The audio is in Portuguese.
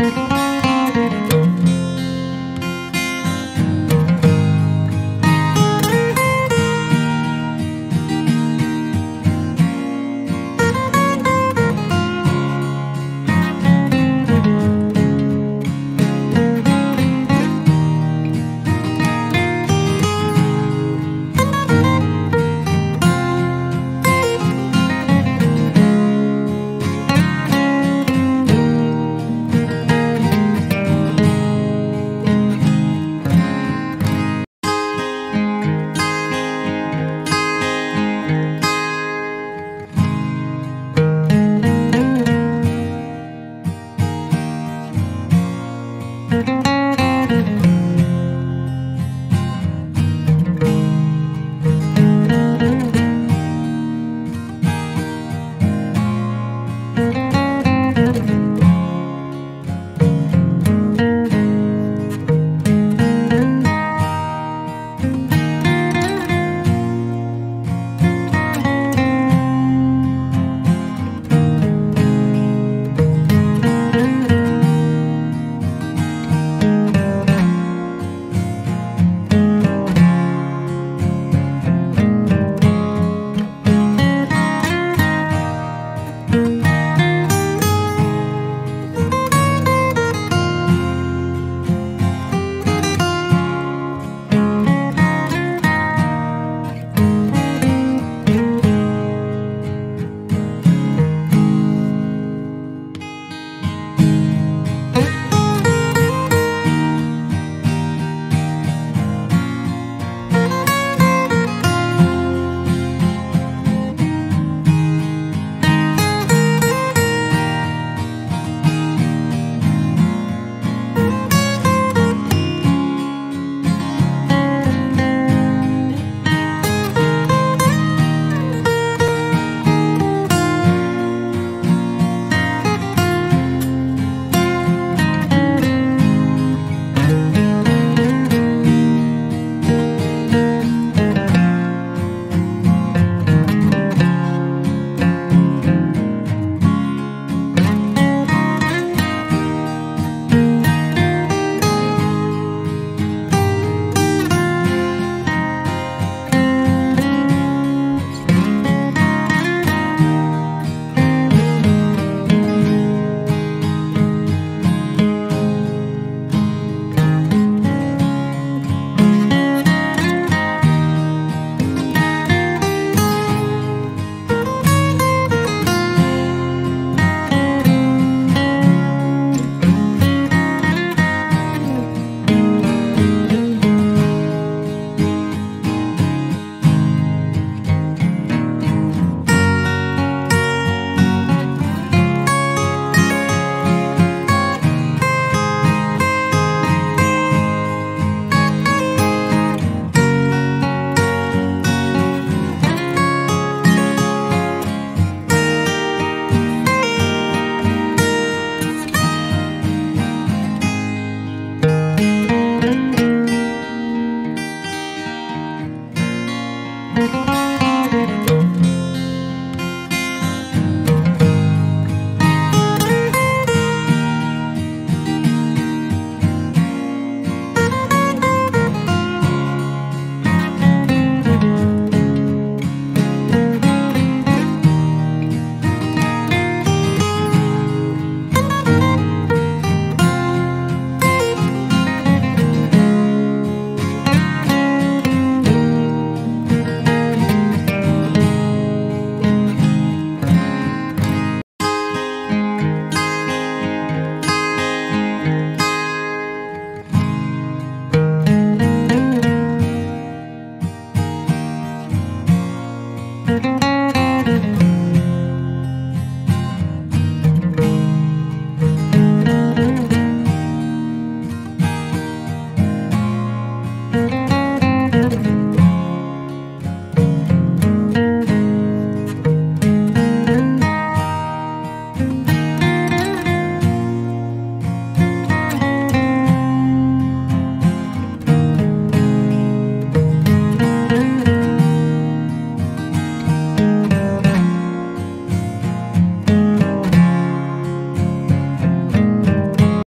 Música